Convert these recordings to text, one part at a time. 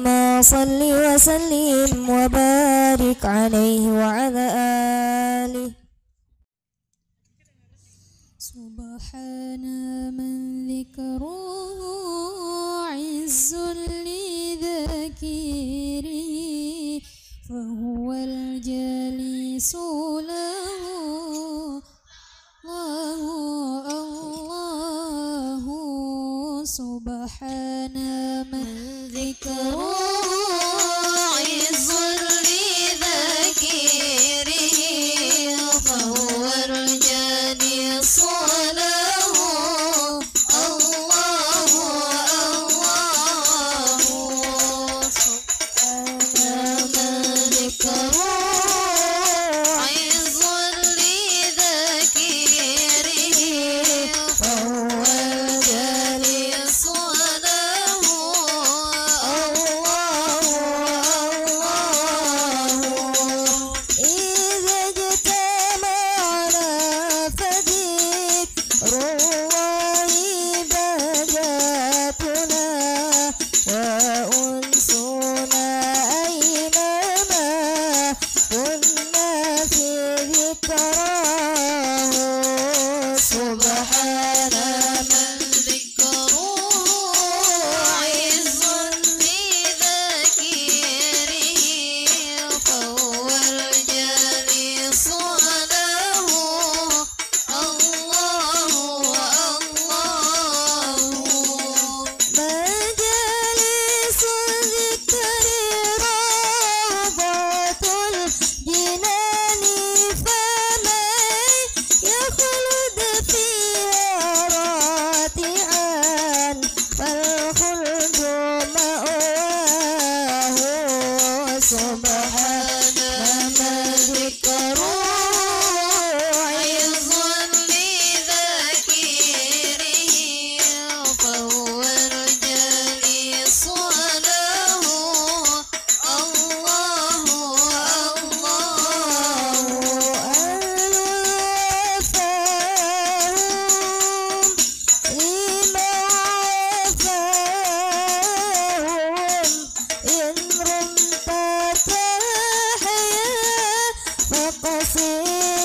اللهم صل وسلم وبارك عليه وعلى آله. سبحان من ذكره عز لذكره فهو الجليس له. الله الله سبحان من ذكرى ফুল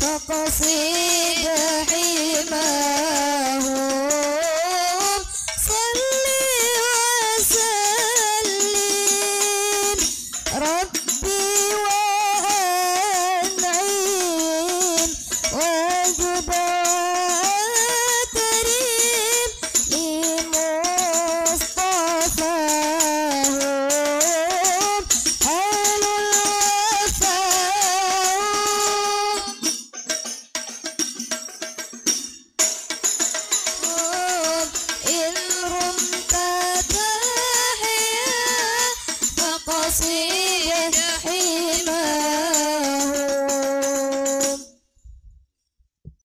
تقصيد حمار